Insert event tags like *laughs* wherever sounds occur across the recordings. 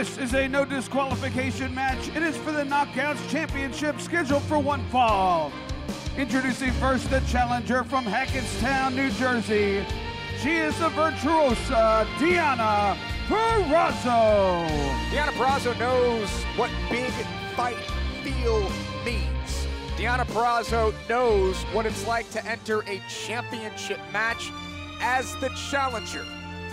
This is a no disqualification match. It is for the Knockouts Championship scheduled for one fall. Introducing first the challenger from Hackettstown, New Jersey. She is the virtuosa Deonna Purrazzo. Deonna Purrazzo knows what big fight feel means. Deonna Purrazzo knows what it's like to enter a championship match as the challenger.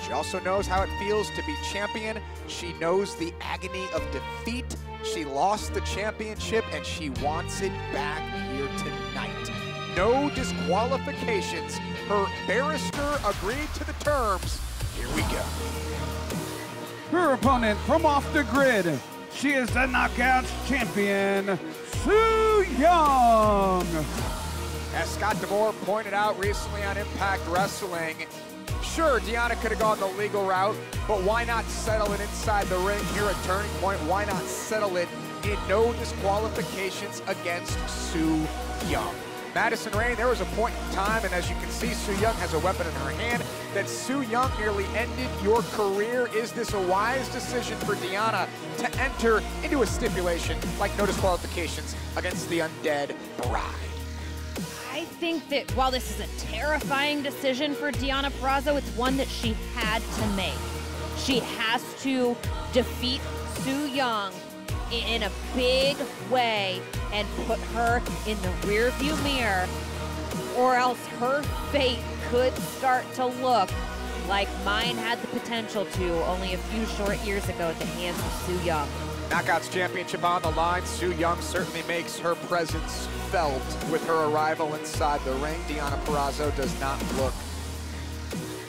She also knows how it feels to be champion. She knows the agony of defeat. She lost the championship and she wants it back here tonight. No disqualifications. Her barrister agreed to the terms. Here we go. Her opponent from off the grid. She is the Knockouts champion, Su Yung. As Scott D'Amore pointed out recently on Impact Wrestling, Sure, Deonna could have gone the legal route, but why not settle it inside the ring here at Turning Point? Why not settle it in no disqualifications against Su Yung? Madison Rayne, there was a point in time, and as you can see, Su Yung has a weapon in her hand, that Su Yung nearly ended your career. Is this a wise decision for Deonna to enter into a stipulation like no disqualifications against the Undead Bride? Think that while this is a terrifying decision for Deonna Purrazzo, it's one that she had to make. She has to defeat Su Yung in a big way and put her in the rearview mirror, or else her fate could start to look like mine had the potential to only a few short years ago at the hands of Su Yung. Knockouts Championship on the line. Su Yung certainly makes her presence felt with her arrival inside the ring. Deonna Purrazzo does not look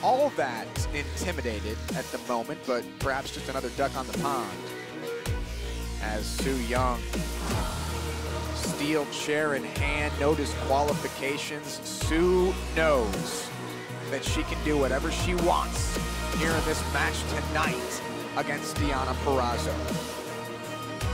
all that intimidated at the moment, but perhaps just another duck on the pond. As Su Yung, steel chair in hand, no disqualifications. Sue knows that she can do whatever she wants here in this match tonight against Deonna Purrazzo.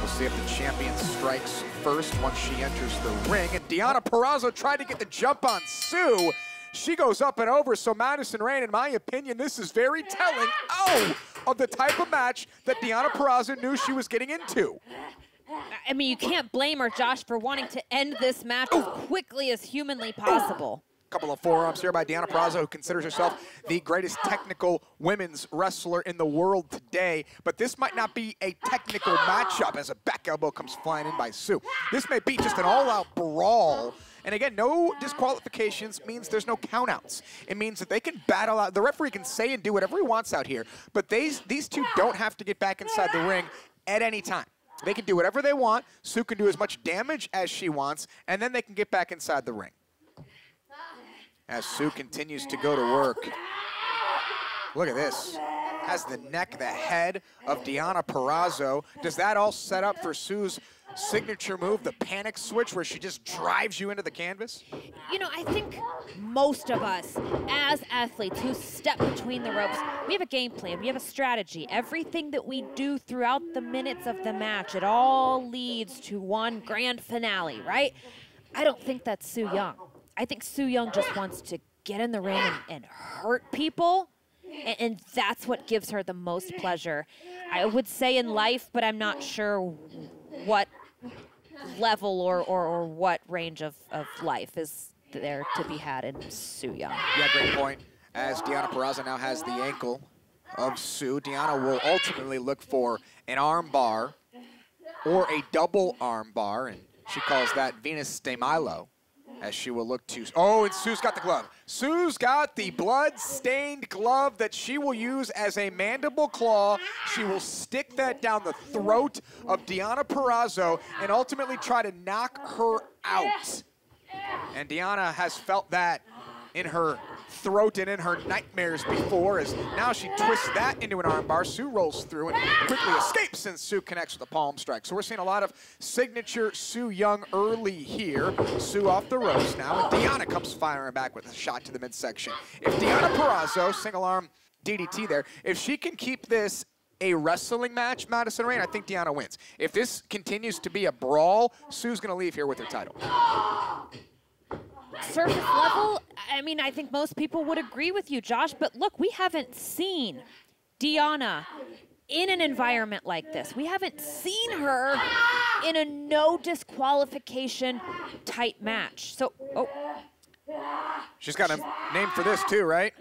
We'll see if the champion strikes first once she enters the ring. And Deonna Purrazzo tried to get the jump on Sue. She goes up and over, so Madison Rayne, in my opinion, this is very telling, oh, of the type of match that Deonna Purrazzo knew she was getting into. I mean, you can't blame her, Josh, for wanting to end this match oh. as quickly as humanly possible. Couple of forearms here by Deonna Purrazzo, who considers herself the greatest technical women's wrestler in the world today. But this might not be a technical matchup as a back elbow comes flying in by Sue. This may be just an all-out brawl. And again, no disqualifications means there's no countouts. It means that they can battle out. The referee can say and do whatever he wants out here, but these, these two don't have to get back inside the ring at any time. They can do whatever they want. Sue can do as much damage as she wants, and then they can get back inside the ring as Sue continues to go to work. Look at this. Has the neck, the head of Deonna Purrazzo. Does that all set up for Sue's signature move, the panic switch, where she just drives you into the canvas? You know, I think most of us, as athletes who step between the ropes, we have a game plan, we have a strategy. Everything that we do throughout the minutes of the match, it all leads to one grand finale, right? I don't think that's Su Yung. I think Su Yung just wants to get in the ring and, and hurt people. And, and, that's what gives her the most pleasure. I would say in life, but I'm not sure what level or, or, or what range of, of life is there to be had in Su Yung. Yeah, great point. As Deonna Purrazzo now has the ankle of Sue, Deonna will ultimately look for an arm bar or a double arm bar, and she calls that Venus de Milo as she will look to. Oh, and Sue's got the glove. Sue's got the blood-stained glove that she will use as a mandible claw. She will stick that down the throat of Deonna Purrazzo and ultimately try to knock her out. And Deonna has felt that in her throat and in her nightmares before as now she twists that into an armbar. Sue rolls through and quickly escapes and Sue connects with a palm strike. So we're seeing a lot of signature Su Yung early here. Sue off the ropes now and Deonna comes firing back with a shot to the midsection. If Deonna Purrazzo, single arm DDT there, if she can keep this a wrestling match, Madison Rayne, I think Deonna wins. If this continues to be a brawl, Sue's going to leave here with her title surface level, I mean, I think most people would agree with you, Josh. But look, we haven't seen Deonna in an environment like this. We haven't seen her in a no disqualification type match. So, oh, She's got a name for this too, right?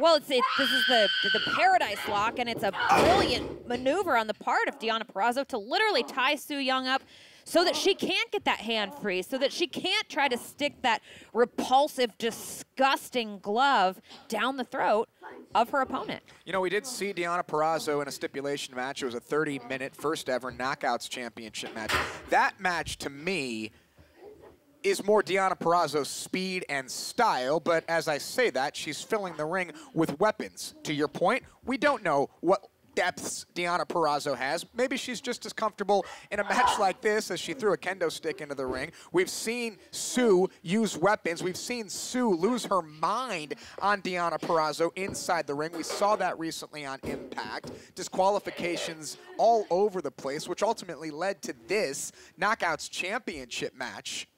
Well, it's it, this is the the Paradise Lock, and it's a brilliant maneuver on the part of Deonna Purrazzo to literally tie Su Yung up so that she can't get that hand free, so that she can't try to stick that repulsive, disgusting glove down the throat of her opponent. You know, we did see Deonna Purrazzo in a stipulation match. It was a 30-minute first ever Knockouts Championship match. That match, to me, is more Deonna Purrazzo's speed and style, but as I say that, she's filling the ring with weapons. To your point, we don't know what depths Deonna Purrazzo has. Maybe she's just as comfortable in a match *laughs* like this as she threw a kendo stick into the ring. We've seen Sue use weapons. We've seen Sue lose her mind on Deonna Purrazzo inside the ring. We saw that recently on Impact. Disqualifications all over the place, which ultimately led to this Knockouts Championship match.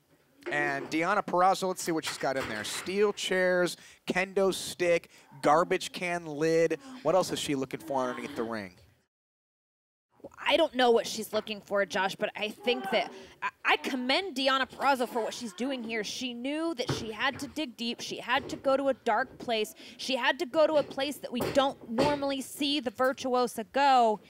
And Deonna Purrazzo, let's see what she's got in there. Steel chairs, kendo stick, garbage can lid. What else is she looking for underneath the ring? I don't know what she's looking for, Josh, but I think that I- commend Deonna Purrazzo for what she's doing here. She knew that she had to dig deep. She had to go to a dark place. She had to go to a place that we don't normally see the virtuosa go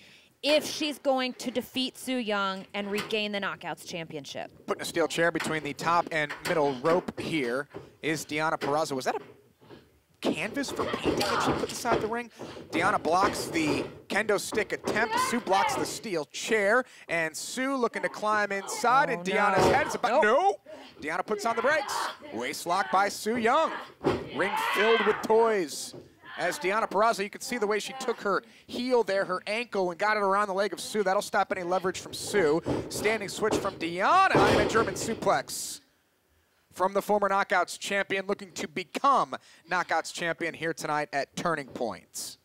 if she's going to defeat Su Yung and regain the Knockouts Championship. Putting a steel chair between the top and middle rope here is Deonna Purrazzo. Was that a canvas for painting that she put inside the ring? Deonna blocks the kendo stick attempt. Sue blocks the steel chair. And Sue looking to climb inside. and Oh, Deonna's no. head is about, no! Deonna puts on the brakes. Waist lock by Su Yung. Ring filled with toys. As Deonna Purrazzo, you can see the way she took her heel there, her ankle, and got it around the leg of Sue. That'll stop any leverage from Sue. Standing switch from Deonna and a German suplex from the former Knockouts champion, looking to become Knockouts champion here tonight at Turning Points.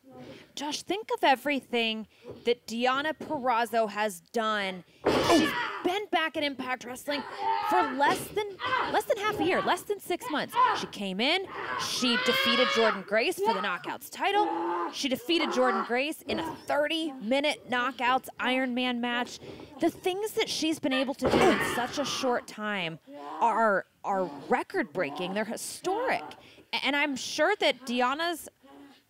Josh, think of everything that Deonna Purrazzo has done. She's been back at Impact Wrestling for less than less than half a year, less than six months. She came in, she defeated Jordynne Grace for the Knockouts title. She defeated Jordynne Grace in a 30-minute Knockouts Iron Man match. The things that she's been able to do in such a short time are are record-breaking. They're historic. And I'm sure that Deonna's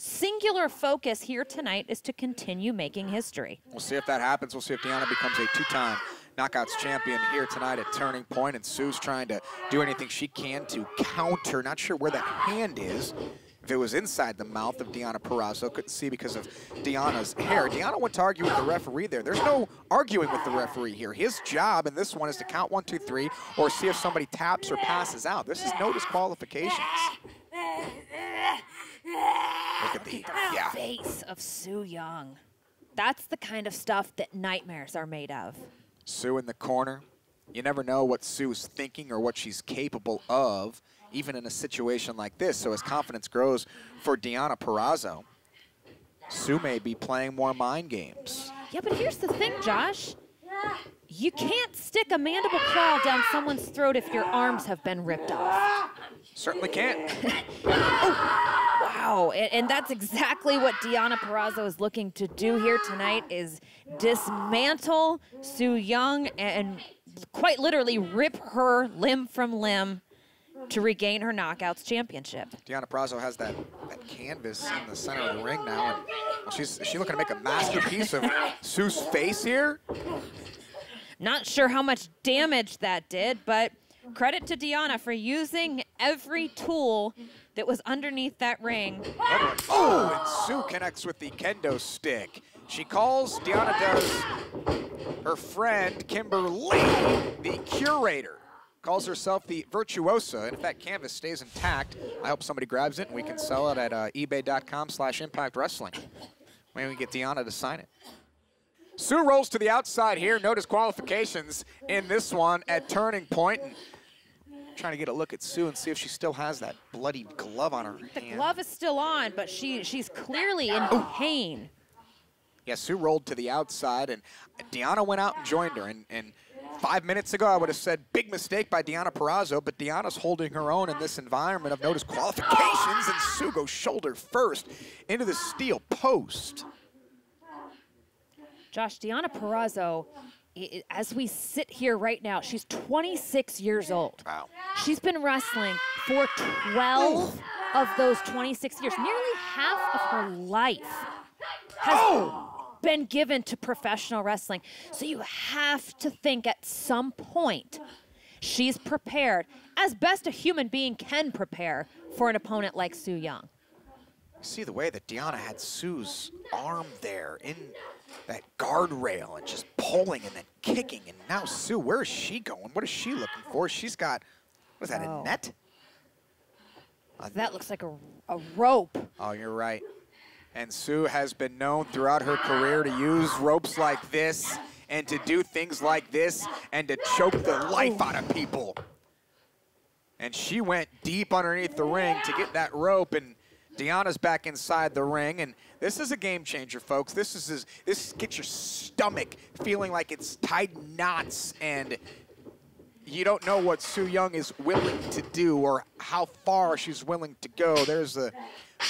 singular focus here tonight is to continue making history. We'll see if that happens. We'll see if Deonna becomes a two-time Knockouts champion here tonight at Turning Point, and Sue's trying to do anything she can to counter. Not sure where that hand is. If it was inside the mouth of Deonna Purrazzo, couldn't see because of Deonna's hair. Deonna went to argue with the referee there. There's no arguing with the referee here. His job in this one is to count one, two, three, or see if somebody taps or passes out. This is no disqualifications. Look at the, yeah. Face of Su Yung. That's the kind of stuff that nightmares are made of. Sue in the corner. You never know what Sue's thinking or what she's capable of, even in a situation like this. So as confidence grows for Deonna Purrazzo, Sue may be playing more mind games. Yeah, but here's the thing, Josh. You can't stick a mandible claw down someone's throat if your arms have been ripped off. Certainly can't. *laughs* Oh, Wow, and, and that's exactly what Deonna Purrazzo is looking to do here tonight is dismantle Su Yung and quite literally rip her limb from limb to regain her Knockouts championship. Deonna Purrazzo has that, that canvas in the center of the ring now. And well, she's is she looking to make a masterpiece of Sue's face here? Not sure how much damage that did, but credit to Deonna for using every tool that was underneath that ring. Oh, and Sue connects with the kendo stick. She calls, Deonna does, her friend Kimber Lee, the curator, calls herself the virtuosa. And if that canvas stays intact, I hope somebody grabs it and we can sell it at uh, ebay.com slash impact wrestling. Maybe we can get Deonna to sign it. Sue rolls to the outside here. No disqualifications in this one at turning point. And trying to get a look at Sue and see if she still has that bloody glove on her The hand. glove is still on, but she she's clearly in oh. pain. Yeah, Sue rolled to the outside, and Deonna went out and joined her. And, and five minutes ago, I would have said big mistake by Deonna Purrazzo, but Deonna's holding her own in this environment of no qualifications, and Sue goes shoulder first into the steel post. Josh, Deonna Purrazzo, as we sit here right now, she's 26 years old. Wow. She's been wrestling for 12 of those 26 years. Nearly half of her life has been given to professional wrestling. So you have to think at some point she's prepared, as best a human being can prepare, for an opponent like Su Yung. See the way that Deonna had Sue's arm there in that guardrail and just pulling and then kicking. And now Sue, where is she going? What is she looking for? She's got, what is that, Oh. a net? That looks like a, a rope. Oh, you're right. And Sue has been known throughout her career to use ropes like this and to do things like this and to choke the life out of people. And she went deep underneath the ring to get that rope, and Deonna's back inside the ring. And this is a game changer, folks. This is this gets your stomach feeling like it's tied knots and you don't know what Su Yung is willing to do or how far she's willing to go. There's the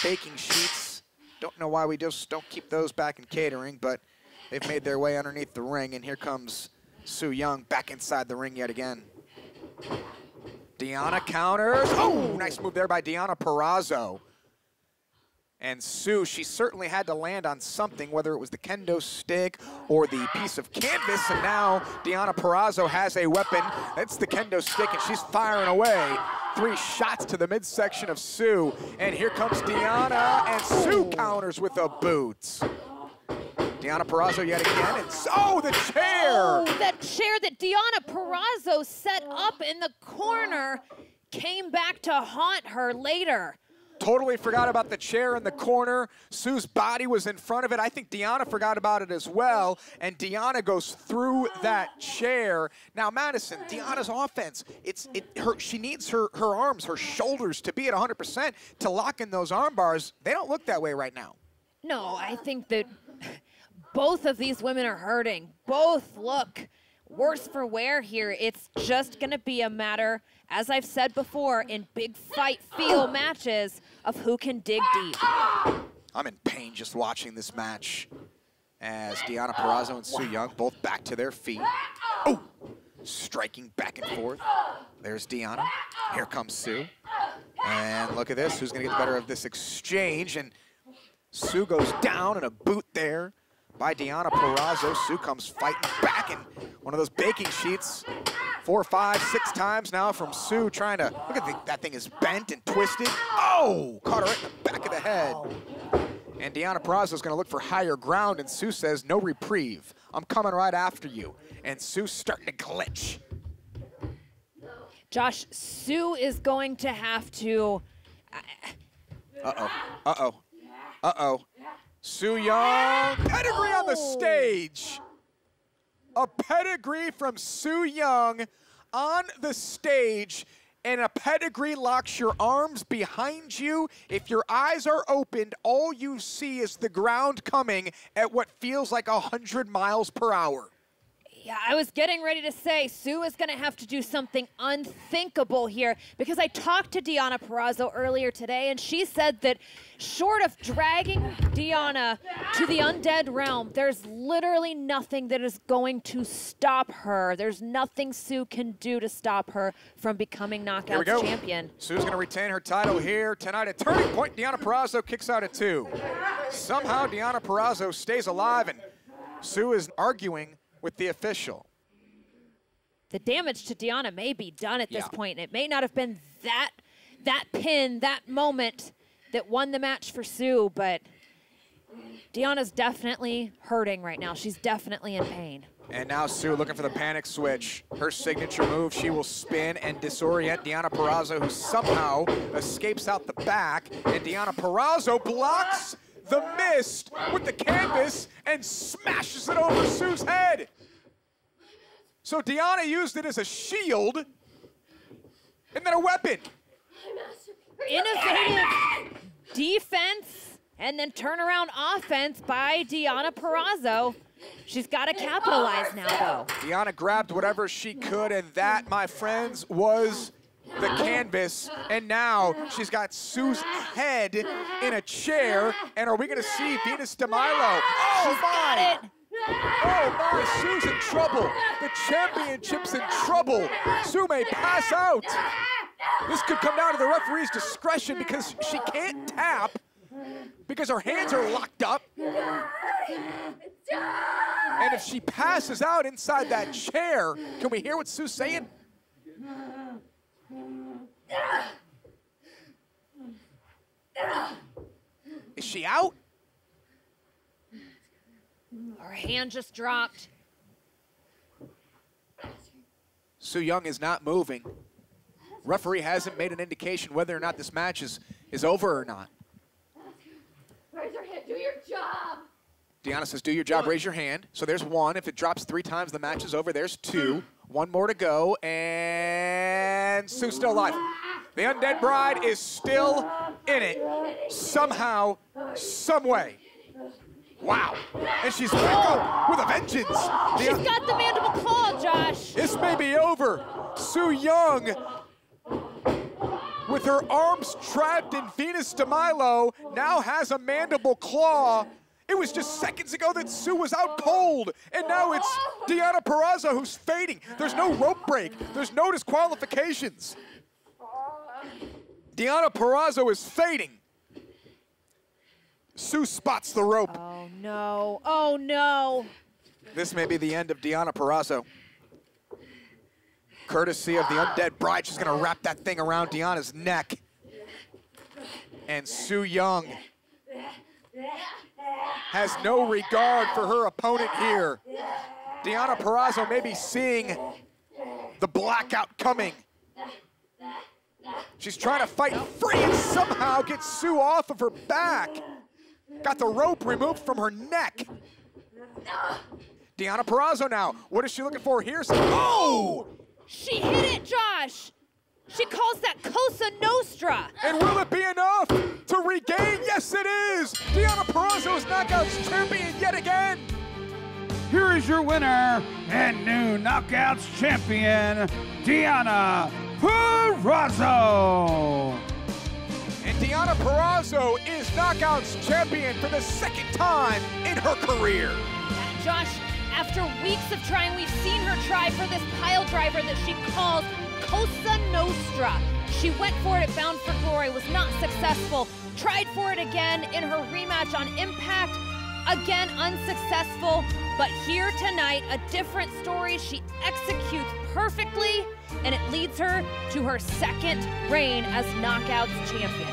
baking sheets. Don't know why we just don't keep those back in catering, but they've made their way underneath the ring, and here comes Su Yung back inside the ring yet again. Deonna counters. Oh, nice move there by Deonna Purrazzo. And Sue, she certainly had to land on something, whether it was the kendo stick or the piece of canvas. And now Deonna Purrazzo has a weapon. That's the kendo stick, and she's firing away. Three shots to the midsection of Sue. And here comes Deonna, and Sue counters with a boot. Deonna Purrazzo yet again, and oh, the chair! Oh, that chair that Deonna Purrazzo set up in the corner came back to haunt her later. Totally forgot about the chair in the corner. Sue's body was in front of it. I think Deonna forgot about it as well. And Deonna goes through that chair. Now, Madison, Deonna's offense, it's it her she needs her her arms, her shoulders to be at 100% to lock in those arm bars. They don't look that way right now. No, I think that both of these women are hurting. Both look worse for wear here. It's just going to be a matter, as I've said before, in big fight feel matches of who can dig deep. I'm in pain just watching this match as Deonna Purrazzo and Su Yung both back to their feet. Oh, striking back and forth. There's Deonna. Here comes Sue. And look at this. Who's going to get the better of this exchange? And Sue goes down and a boot there by Deonna Purrazzo. Sue comes fighting back and one of those baking sheets. Four, five, six times now from Sue trying to, look at the, that thing is bent and twisted. Oh, caught her right in the back of the head. And Deonna Purrazzo is going to look for higher ground, and Sue says, no reprieve. I'm coming right after you. And Sue's starting to glitch. Josh, Sue is going to have to. Uh-oh, uh-oh, uh-oh. Su Yung, pedigree on the Oh. stage. A pedigree from Su Yung on the stage, and a pedigree locks your arms behind you. If your eyes are opened, all you see is the ground coming at what feels like 100 miles per hour. Yeah, I was getting ready to say Sue is going to have to do something unthinkable here because I talked to Deonna Purrazzo earlier today and she said that short of dragging Deonna to the undead realm, there's literally nothing that is going to stop her. There's nothing Sue can do to stop her from becoming Here we Knockouts go. champion. Sue's going to retain her title here tonight at Turning Point. Deonna Purrazzo kicks out at two. Somehow Deonna Purrazzo stays alive, and Sue is arguing with the official. the damage to Deonna may be done at this Yeah. point, and it may not have been that that pin, that moment that won the match for Sue, but Deonna's definitely hurting right now. She's definitely in pain. And now Sue looking for the panic switch. Her signature move, she will spin and disorient Deonna Purrazzo, who somehow escapes out the back. And Deonna Purrazzo blocks the mist with the canvas and smashes it over Sue's head. So Deonna used it as a shield and then a weapon. Innovative defense and then turnaround offense by Deonna Purrazzo. She's got to capitalize now, though. Deonna grabbed whatever she could, and that, my friends, was the canvas. And now she's got Sue's head in a chair. And are we going to see Venus DeMilo? Oh, my! Oh my, Sue's in trouble. The championship's in trouble. Sue may pass out. This could come down to the referee's discretion because she can't tap because her hands are locked up. And if she passes out inside that chair, can we hear what Sue's saying? Is she out? Her hand just dropped. Su Yung is not moving. Referee hasn't made an indication whether or not this match is, is over or not. Raise your hand, do your job. Deonna says, do your job, raise your hand. So there's one. If it drops three times, the match is over. There's two. One more to go, and Sue's still alive. The Undead Bride is still in it, somehow, someway. Wow. And she's back up with a vengeance. She's The- got the mandible claw, Josh. this may be over. Su Yung, with her arms trapped in Venus de Milo, now has a mandible claw. It was just seconds ago that Sue was out cold, and now it's Deonna Purrazzo who's fading. There's no rope break. There's no disqualifications. Deonna Purrazzo is fading. Sue spots the rope. Oh no. Oh no. This may be the end of Deonna Purrazzo. Courtesy of the undead bride, she's gonna wrap that thing around Deonna's neck. And Su Yung has no regard for her opponent here. Deonna Purrazzo may be seeing the blackout coming. She's trying to fight free and somehow get Sue off of her back. Got the rope removed from her neck. Deonna Purrazzo now. What is she looking for here? Oh! She hit it, Josh. She calls that Cosa Nostra. And will it be enough to regain? Yes, it is! Deonna Purrazzo is Knockouts champion yet again! Here is your winner and new Knockouts champion, Deonna Purrazzo. And Deonna Purrazzo is Knockouts champion for the second time in her career. Josh, after weeks of trying, we've seen her try for this pile driver that she calls Cosa Nostra. She went for it at Bound for Glory, was not successful. Tried for it again in her rematch on Impact, again unsuccessful. But here tonight, a different story. She executes perfectly, and it leads her to her second reign as Knockouts champion.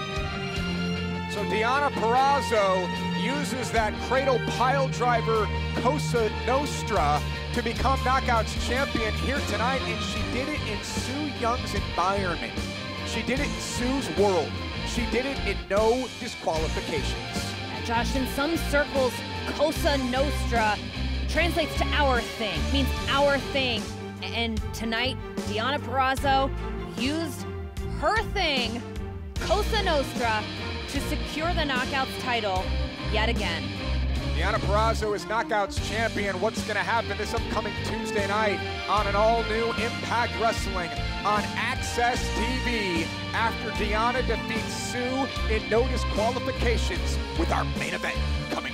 So Deonna Purrazzo uses that cradle pile driver Cosa Nostra to become Knockouts champion here tonight, and she did it in Su Yung's environment. She did it in Sue's world. She did it in no disqualifications. Josh, in some circles, Cosa Nostra translates to our thing, means our thing. And tonight, Deonna Purrazzo used her thing, Cosa Nostra, to secure the Knockouts title yet again. Deonna Purrazzo is Knockouts champion. What's going to happen this upcoming Tuesday night on an all-new Impact Wrestling on AXS TV after Deonna defeats Sue in no disqualifications with our main event coming.